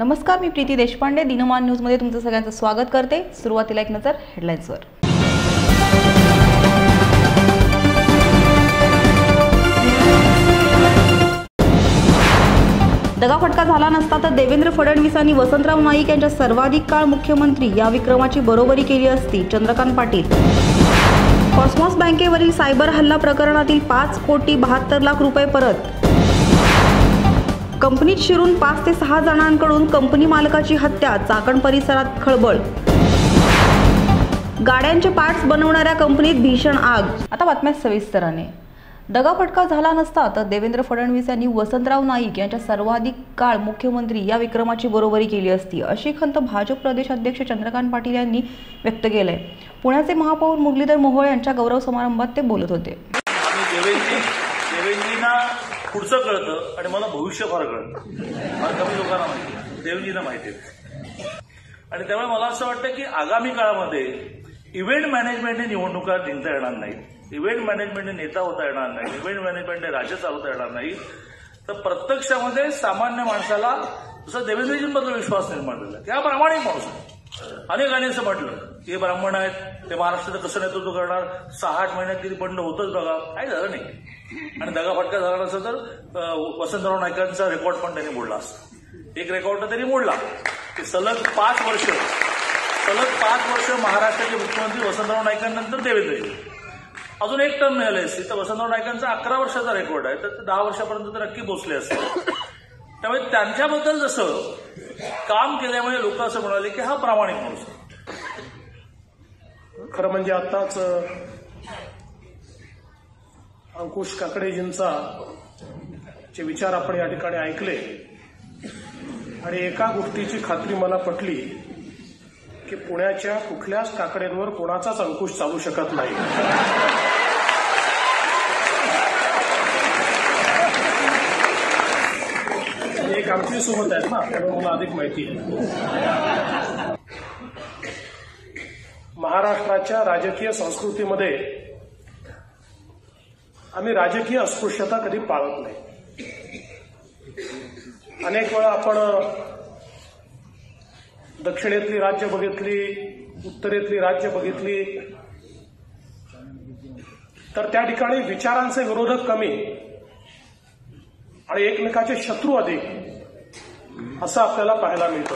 नमस्कार मी प्रीती देशपांडे. दिनमान न्यूजमध्ये तुमचं सगळ्यांचं स्वागत करते. सुरुवातीला एक नजर हेडलाईन्सवर दगाफटका झाला नसता तर देवेंद्र फडणवीसांनी वसंतराव नाईक यांच्या सर्वाधिक काळ मुख्यमंत्री या विक्रमाची बरोबरी केली असती चंद्रकांत पाटील. कॉस्मॉस बँकेवरील सायबर हल्ला प्रकरणातील पाच कोटी बहात्तर लाख रुपये परत. कंपनीत शिरून पाच ते सहा जणांकडून कंपनी मालकाची हत्या चाकण परिसरात खळबळ. गाड्यांचे पार्ट्स बनवणाऱ्या कंपनीत भीषण आग. आता बातम्या सविस्तराने. दगाफटका झाला नसता तर देवेंद्र फडणवीस यांनी वसंतराव नाईक यांच्या सर्वाधिक काळ मुख्यमंत्री या विक्रमाची बरोबरी केली असती अशी खंत भाजप प्रदेश अध्यक्ष चंद्रकांत पाटील यांनी व्यक्त केलंय. पुण्याचे महापौर मुरलीधर मोहोळ यांच्या गौरव समारंभात ते बोलत होते. पुढचं कळतं आणि मला भविष्य फार कळतं. फार कमी लोकांना माहिती आहे. माहिती आहे. आणि त्यामुळे मला असं वाटतं की आगामी काळामध्ये इव्हेंट मॅनेजमेंटने निवडणुका जिंकता येणार नाही. इव्हेंट मॅनेजमेंटने नेता होता येणार नाही. इव्हेंट मॅनेजमेंटने राज्य चालवता येणार नाही. तर प्रत्यक्षामध्ये सामान्य माणसाला जसं देवेंद्रजींबद्दल विश्वास निर्माण झाला त्या प्रामाणिक माणूस अनेकांनी असं म्हटलं. ते हे ब्राह्मण आहेत ते महाराष्ट्राचं कसं नेतृत्व करणार? सहा आठ महिन्यात तरी बंड होतच बघा. काही झालं नाही. आणि दगाफटका झाला नसतं तर वसंतराव नाईकांचा रेकॉर्ड पण त्यांनी मोडला असता. एक रेकॉर्ड तरी त्यांनी मोडला. की सलग पाच वर्ष सलग पाच वर्ष महाराष्ट्राचे मुख्यमंत्री वसंतराव नाईकांनंतर देवेंद्र अजून एक टर्म मिळाले असते. तर वसंतराव नाईकांचा अकरा वर्षाचा रेकॉर्ड आहे. तर ते दहा वर्षापर्यंत तर नक्की पोचले असते. त्यामुळे त्यांच्याबद्दल जसं काम केल्यामुळे लोक असं म्हणाले की हा प्रामाणिक माणूस आहे. खरं म्हणजे आताच अंकुश काकडेजींचा चे विचार आपण या ठिकाणी ऐकले. आणि एका गोष्टीची खात्री मला पटली की पुण्याच्या कुठल्याच काकड्यांवर कोणाचाच अंकुश चालू शकत नाही. एक आमची सोबत आहेत ना त्यामुळे मला अधिक माहिती आहे. महाराष्ट्राच्या राजकीय संस्कृतीमध्ये आम्ही राजकीय अस्पृश्यता कधी पाळत नाही. अनेक वेळा आपण दक्षिणेतली राज्य बघितली उत्तरेतली राज्य बघितली. तर त्या ठिकाणी विचारांचे विरोधक कमी आणि एकमेकाचे शत्रू अधिक असं आपल्याला पाहायला मिळतं.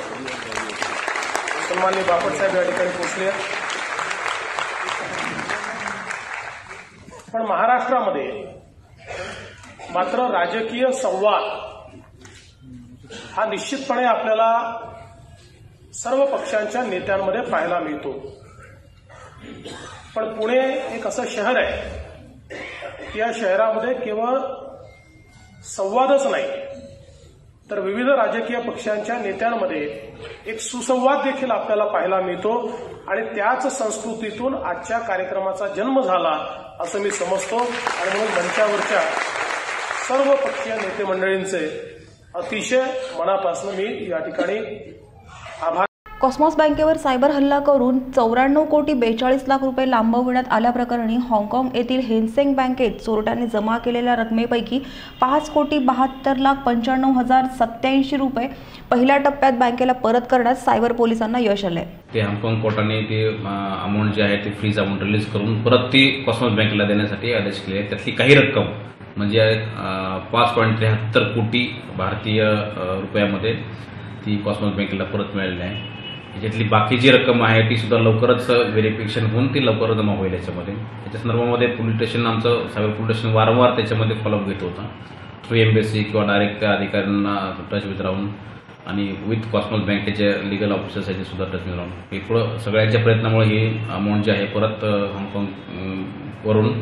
सन्माननीय बापट साहेब या ठिकाणी पोहोचले. पण महाराष्ट्रामध्ये मात्र राजकीय संवाद हा निश्चितपणे आपल्याला सर्व पक्षांच्या नेत्यांमध्ये पाहायला मिळतो. पण पुणे एक असं शहर आहे की या शहरामध्ये केवळ संवादच नाही तर विविध राजकीय पक्षांच्या नेत्यांमध्ये एक सुसंवाद देखील आपल्याला पाहायला मिळतो आणि त्याच संस्कृतीतून आजच्या कार्यक्रमाचा जन्म झाला असं मी समजतो. आणि म्हणून मंचावरच्या सर्व पक्षीय नेते मंडळींचे अतिशय मनापासून मी या ठिकाणी आभार कॉस्मॉस बँकेवर सायबर हल्ला करून चौऱ्याण्णव कोटी बेचाळीस लाख रुपये लांबविण्यात आल्याप्रकरणी हाँगकाँग येथील हेनसेंग बँकेत चोरट्याने जमा केलेल्या रकमेपैकी पाच कोटी बहात्तर लाख पंच्याण्णव हजार सत्याऐंशी रुपये पहिल्या टप्प्यात बँकेला परत करण्यात सायबर पोलिसांना यश आलंय. ते हाँगकाँग कोर्टाने ते अमाऊंट जे आहे ते फ्रीज अमाऊंट रिलीज करून परत ती कॉस्मॉस बँकेला देण्यासाठी आदेश केले. त्यातली काही रक्कम म्हणजे पाच पॉईंट त्र्याहत्तर कोटी भारतीय रुपयामध्ये ती कॉस्मॉस बँकेला परत मिळालेली आहे याच्यातली बाकी जी रक्कम आहे ती सुद्धा लवकरच व्हेरिफिकेशन होऊन ती लवकर जमा होईल याच्यामध्ये. त्याच्या संदर्भामध्ये पोलीस स्टेशन आमचं सायबर पोलीस स्टेशन वारंवार त्याच्यामध्ये फॉलोअप घेत होता. थ्रू एम्बेसी किंवा डायरेक्ट त्या अधिकाऱ्यांना टचमध्ये राहून आणि विथ कॉस्मॉल बँकेचे लिगल ऑफिसर्स याचे सुद्धा टचमध्ये राहून. हे पुढं सगळ्यांच्या प्रयत्नामुळे ही अमाऊंट जी आहे परत हाँगकाँग वरून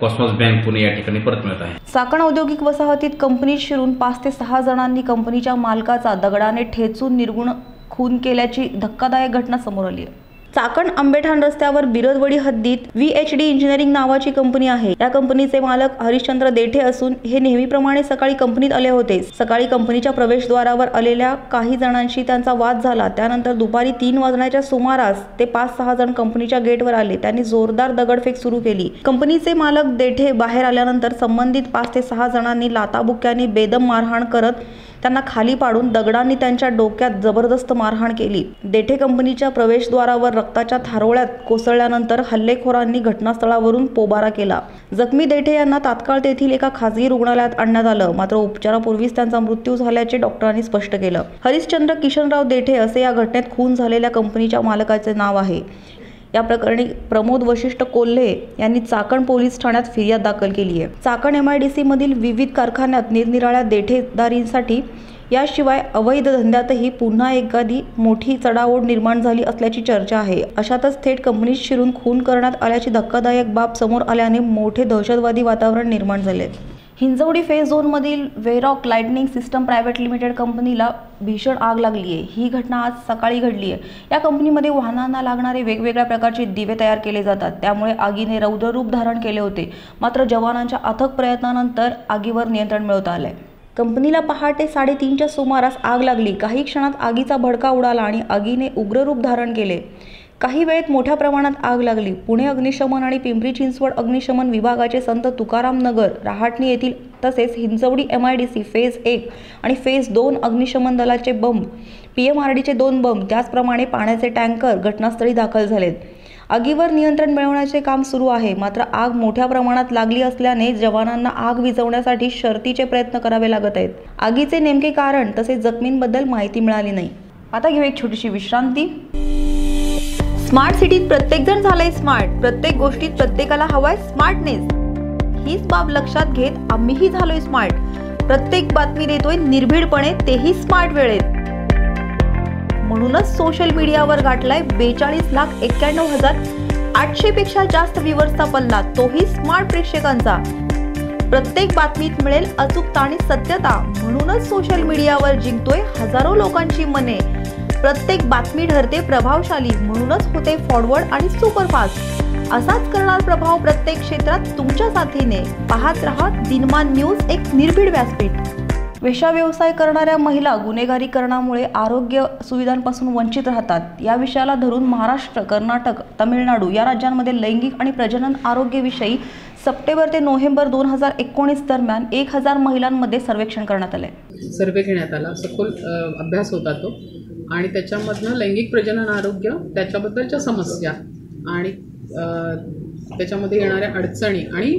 कॉस्मॉस बँक पुणे या ठिकाणी परत मिळत आहे. साकण औद्योगिक वसाहतीत कंपनीत शिरून पाच ते सहा जणांनी कंपनीच्या मालकाचा दगडाने ठेचून निर्गुण खून केल्याची धक्कादायक घटना समोर आली आहे. चाकण आंबेठाण रस्त्यावर बिरदवडी हद्दीत व्ही एच डी इंजिनिअरिंग नावाची कंपनी आहे. या कंपनीचे मालक हरिश्चंद्र देठे असून हे नेहमीप्रमाणे सकाळी कंपनीत आले होते. सकाळी कंपनीच्या प्रवेशद्वारावर आलेल्या काही जणांशी त्यांचा वाद झाला. त्यानंतर दुपारी तीन वाजण्याच्या सुमारास ते पाच सहा जण कंपनीच्या गेटवर आले. त्यांनी जोरदार दगडफेक सुरू केली. कंपनीचे मालक देठे बाहेर आल्यानंतर संबंधित पाच ते सहा जणांनी लाताबुक्याने बेदम मारहाण करत त्यांना खाली पाडून दगडांनी त्यांच्या डोक्यात जबरदस्त मारहाण केली. देठे कंपनीच्या प्रवेशद्वारावर रक्ताच्या थारोळ्यात कोसळल्यानंतर हल्लेखोरांनी घटनास्थळावरून पोबारा केला. जखमी देठे यांना तात्काळ तेथील एका खासगी रुग्णालयात आणण्यात आलं. मात्र उपचारापूर्वीच त्यांचा मृत्यू झाल्याचे डॉक्टरांनी स्पष्ट केलं. हरिश्चंद्र किशनराव देठे असे या घटनेत खून झालेल्या कंपनीच्या मालकाचे नाव आहे. या प्रकरणी प्रमोद वशिष्ठ कोल्हे यांनी चाकण पोलीस ठाण्यात फिर्याद दाखल केली आहे. चाकण एम आय डी सीमधील विविध कारखान्यात निरनिराळ्या देठेदारींसाठी याशिवाय अवैध धंद्यातही पुन्हा एखादी मोठी चढाओढ निर्माण झाली असल्याची चर्चा आहे. अशातच थेट कंपनीत शिरून खून करण्यात आल्याची धक्कादायक बाब समोर आल्याने मोठे दहशतवादी वातावरण निर्माण झाले. हिंजवडी फेज झोनमधील Verock lightning system private limited कंपनीला भीषण आग लागली आहे. ही घटना आज सकाळी घडली आहे. या कंपनीमध्ये वाहनांना लागणारे वेगवेगळ्या प्रकारचे दिवे तयार केले जातात. त्यामुळे आगीने रौद्ररूप धारण केले होते. मात्र जवानांच्या अथक प्रयत्नानंतर आगीवर नियंत्रण मिळवता आलंय. कंपनीला पहाटे साडेतीनच्या सुमारास आग लागली. काही क्षणात आगीचा भडका उडाला आणि आगीने उग्ररूप धारण केले. काही वेळेत मोठ्या प्रमाणात आग लागली. पुणे अग्निशमन आणि पिंपरी चिंचवड अग्निशमन विभागाचे संत तुकाराम नगर रहाटणी येथील तसेच Hinjewadi M I D C phase एक आणि फेज दोन अग्निशमन दलाचे बंब पी एम आर डीचे दोन बंब त्याचप्रमाणे पाण्याचे टँकर घटनास्थळी दाखल झालेत. आगीवर नियंत्रण मिळवण्याचे काम सुरू आहे. मात्र आग मोठ्या प्रमाणात लागली असल्याने जवानांना आग विझवण्यासाठी शर्तीचे प्रयत्न करावे लागत आहेत. आगीचे नेमके कारण तसेच जखमींबद्दल माहिती मिळाली नाही. आता घेऊ एक छोटीशी विश्रांती. स्मार्ट सिटीत प्रत्येकजण झालाय स्मार्ट. प्रत्येक गोष्टीत प्रत्येकाला हवाय स्मार्टनेस. हीच बाब लक्षात घेत आम्हीही झालोय स्मार्ट. प्रत्येक बातमी देतोय निर्भीडपणे तेही स्मार्ट वेळेत. म्हणूनच सोशल मीडियावर गाठलाय बेचाळीस लाख एक्क्याण्णव हजार आठशे पेक्षा जास्त व्ह्युअर्सचा पल्ला. तोही स्मार्ट प्रेक्षकांचा. प्रत्येक बातमीत मिळेल अचूकता आणि सत्यता. म्हणूनच सोशल मीडियावर जिंकतोय हजारो लोकांची मने. प्रत्येक बातमी ठरते प्रभावशाली म्हणूनच होते फॉरवर्ड आणि सुपरफास्ट असाच करणार प्रभाव प्रत्येक क्षेत्रात तुमच्या साथीने. पाहत रहा दिनमान न्यूज एक निर्भीड व्यासपीठ. वेश्या व्यवसाय करणाऱ्या महिला गुन्हेगारीकरणामुळे आरोग्य सुविधांपासून वंचित राहतात. या विषयाला धरून महाराष्ट्र कर्नाटक तामिळनाडू या राज्यांमध्ये लैंगिक आणि प्रजनन आरोग्यविषयी सप्टेंबर ते नोव्हेंबर दोन हजार एकोणीस दरम्यान एक हजार महिलांमध्ये सर्वेक्षण करण्यात आले सर्वे घेण्यात आला. सखोल अभ्यास होता तो. आणि त्याच्यामधनं लैंगिक प्रजनन आरोग्य त्याच्याबद्दलच्या समस्या आणि त्याच्यामध्ये येणाऱ्या अडचणी आणि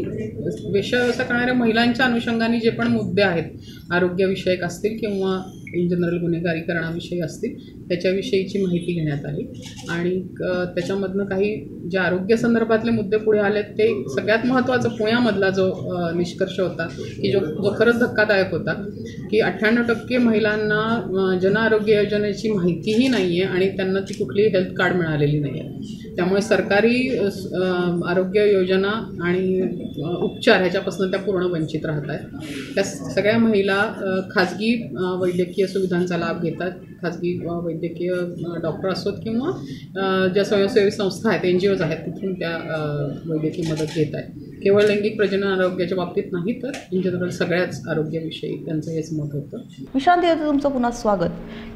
वेशव्यवस्था करणाऱ्या महिलांच्या अनुषंगाने जे पण मुद्दे आहेत आरोग्यविषयक असतील किंवा काही जनरल गुन्हेगारीकरणाविषयी असतील त्याच्याविषयीची माहिती घेण्यात आली. आणि त्याच्यामधनं काही जे आरोग्य संदर्भातले मुद्दे पुढे आले ते सगळ्यात महत्त्वाचं पुण्यामधला जो निष्कर्ष होता की जो जो खरंच धक्कादायक होता की अठ्ठ्याण्णव टक्के महिलांना जनआरोग्य जन आरोग्य योजनेची माहितीही नाही आहे आणि त्यांना ती कुठलीही हेल्थ कार्ड मिळालेली नाही आहे त्यामुळे सरकारी आरोग्य योजना आणि उपचार ह्याच्यापासून त्या पूर्ण वंचित राहत आहेत त्या सगळ्या महिला खाजगी वैद्यकीय वैद्यकीय सुविधांचा लाभ घेतात. खाजगी वैद्यकीय डॉक्टर असोत किंवा ज्या स्वयंसेवी संस्था आहेत एन जी ओज आहेत तिथून त्या वैद्यकीय मदत घेत आहेत. केवळ लैंगिक प्रजनन आरोग्याच्या बाबतीत नाही तर इन जनरल सगळ्याच आरोग्याविषयी त्यांचं हेच मत होतं. विश्रांती तुमचं पुन्हा स्वागत.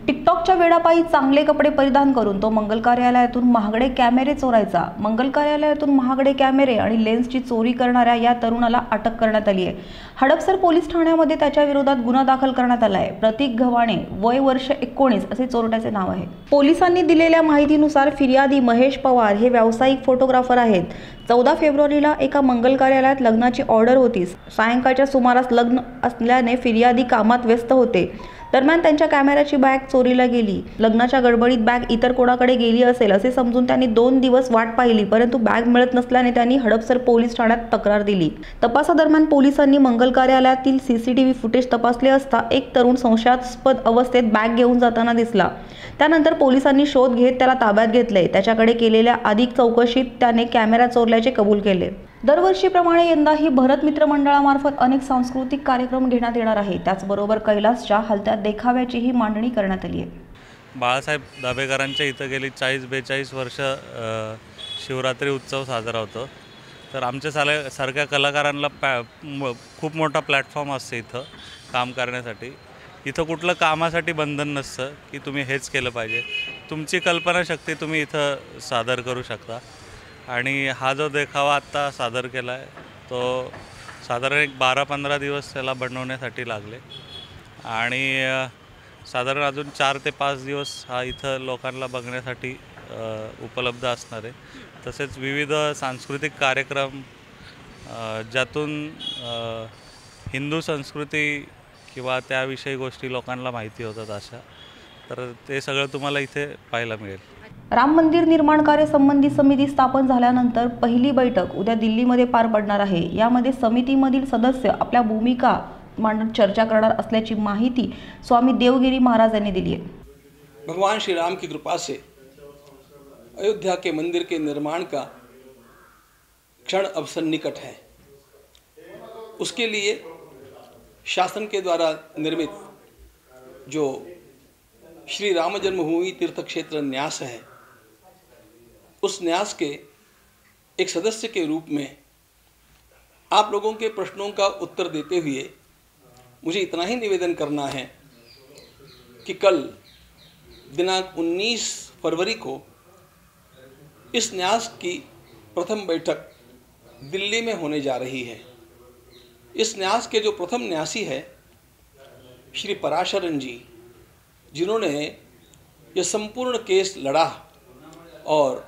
टिकटॉकच्या वेळापायी चांगले कपडे परिधान करून तो मंगल कार्यालयातून महागडे कॅमेरे चोरायचा. मंगल कार्यालयातून महागडे कॅमेरे आणि लेन्सची चोरी करणाऱ्या या तरुणाला अटक करण्यात आली आहे. हडपसर पोलीस ठाण्यामध्ये त्याच्या विरोधात गुन्हा दाखल करण्यात आला आहे. प्रतीक गव्हाणे वय वर्ष एकोणीस असे चोरट्याचे नाव आहे. पोलिसांनी दिलेल्या माहितीनुसार फिर्यादी महेश पवार हे व्यावसायिक फोटोग्राफर आहेत. चौदा फेब्रुवारीला एका मंगल कार्यालयात लग्नाची ऑर्डर होती. सायंकाळच्या सुमारास लग्न असल्याने फिर्यादी कामात व्यस्त होते. दरम्यान त्यांच्या कॅमेऱ्याची बॅग चोरीला गेली. लग्नाच्या गडबडीत बॅग इतर कोणाकडे गेली असेल असे समजून त्यांनी दोन दिवस वाट पाहिली परंतु बॅग मिळत नसल्याने त्यांनी हडपसर पोलीस ठाण्यात तक्रार दिली. तपासादरम्यान पोलिसांनी मंगल कार्यालयातील सीसीटीव्ही फुटेज तपासले असता एक तरुण संशयास्पद अवस्थेत बॅग घेऊन जाताना दिसला. त्यानंतर पोलिसांनी शोध घेत त्याला ताब्यात घेतले. त्याच्याकडे केलेल्या अधिक चौकशीत त्याने कॅमेरा चोरल्याचे कबूल केले. दरवर्षीप्रमाणे यंदाही भरत मित्र मंडळामार्फत अनेक सांस्कृतिक कार्यक्रम घेण्यात येणार आहे त्याचबरोबर कैलासच्या हलत्या देखाव्याचीही मांडणी करण्यात आली आहे. बाळासाहेब दाभेकरांच्या इथं गेली चाळीस बेचाळीस वर्ष शिवरात्री उत्सव साजरा होतो. तर आमच्या साले सारख्या कलाकारांना पॅ म- खूप मोठा प्लॅटफॉर्म असते इथं काम करण्यासाठी. इथं कुठलं कामासाठी बंधन नसतं की तुम्ही हेच केलं पाहिजे. तुमची कल्पनाशक्ती तुम्ही इथं सादर करू शकता. आणि हा जो देखावा आत्ता सादर केला आहे तो साधारण एक बारा पंधरा दिवस त्याला बनवण्यासाठी लागले. आणि साधारण अजून चार ते पाच दिवस हा इथं लोकांना बघण्यासाठी उपलब्ध असणार आहे. तसेच विविध सांस्कृतिक कार्यक्रम ज्यातून हिंदू संस्कृती किंवा त्याविषयी गोष्टी लोकांना माहिती होतात अशा. तर ते सगळं तुम्हाला इथे पाहायला मिळेल. राम मंदिर निर्माण कार्य संबंधी समिती स्थापन झाल्यानंतर पहिली बैठक उद्या दिल्लीमध्ये पार पडणार आहे. यामध्ये समितीमधील सदस्य आपल्या भूमिका मांडत चर्चा करणार असल्याची माहिती स्वामी देवगिरी महाराज यांनी दिली आहे. भगवान श्री राम की कृपा से अयोध्या के मंदिर के निर्माण का क्षण अवसर निकट है। उसके लिए शासन के द्वारा निर्मित जो श्री राम जन्मभूमि तीर्थ क्षेत्र न्यास है उस न्यास के एक सदस्य के रूप में आप लोगों के प्रश्नों का उत्तर देते हुए मुझे इतना ही निवेदन करना है कि कल दिनांक 19 फरवरी को इस न्यास की प्रथम बैठक दिल्ली में होने जा रही है। इस न्यास के जो प्रथम न्यासी है, श्री पराशरन जी, जिन्होंने यह संपूर्ण केस लड़ा और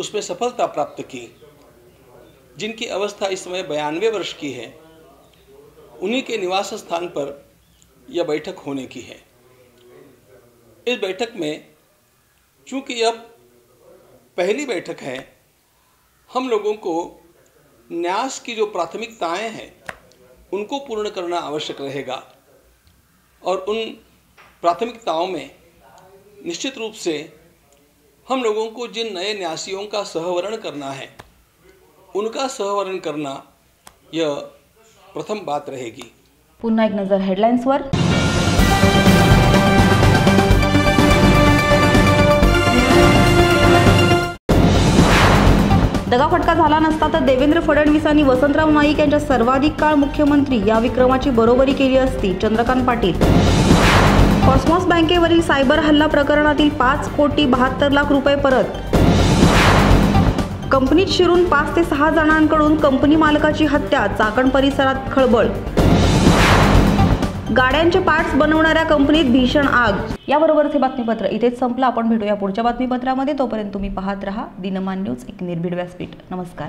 उसमें सफलता प्राप्त की, जिनकी अवस्था इस समय बयानवे वर्ष की है, उन्हीं के निवास स्थान पर यह बैठक होने की है। इस बैठक में, चूँकि यह पहली बैठक है, हम लोगों को न्यास की जो प्राथमिकताएँ हैं, उनको पूर्ण करना आवश्यक रहेगा और उन प्राथमिकताओं में निश्चित रूप से हम लोगों को जिन नए न्यासियों का सहवरण करना है उनका सहवरण करना यह प्रथम बात रहेगी। पुन्हा एक नजर हेडलाईन्सवर दगाफटका झाला नसता तर देवेंद्र फडणवीस आणि वसंतराव नाईक यांच्या सर्वाधिक काळ मुख्यमंत्री या विक्रमाची बरोबरी केली असती चंद्रकांत पाटील. कॉस्मॉस बँकेवरील सायबर हल्ला प्रकरणातील पाच कोटी बहात्तर लाख रुपये परत. कंपनीत शिरून पाच ते सहा जणांकडून कंपनी मालकाची हत्या चाकण परिसरात खळबळ. गाड्यांचे पार्ट्स बनवणाऱ्या कंपनीत भीषण आग. याबरोबरच हे बातमीपत्र इथेच संपलं. आपण भेटूया पुढच्या बातमीपत्रामध्ये. तोपर्यंत तुम्ही पाहत रहा. दिनमान न्यूज एक निर्भीड व्यासपीठ. नमस्कार.